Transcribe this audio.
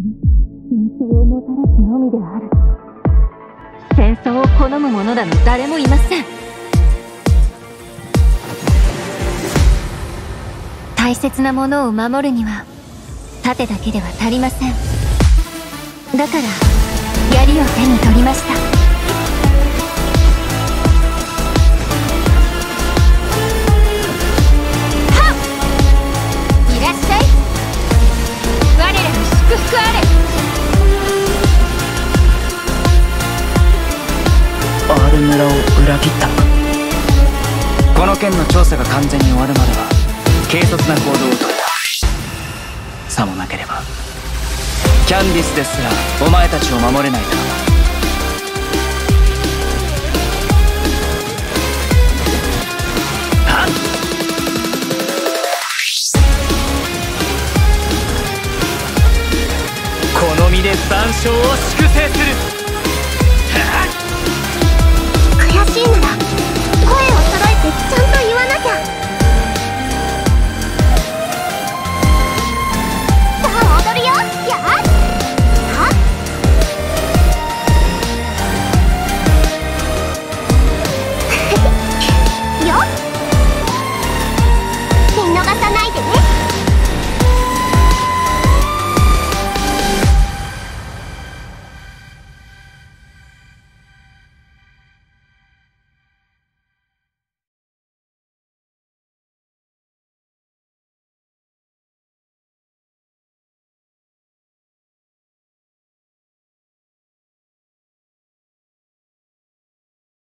戦争をもたらすのみである。戦争を好む者など誰もいません。大切なものを守るには盾だけでは足りません。だから槍を手に取りました。村を裏切った。この件の調査が完全に終わるまでは軽率な行動をとるさもなければキャンディスですらお前たちを守れないだろう。この身で残照をし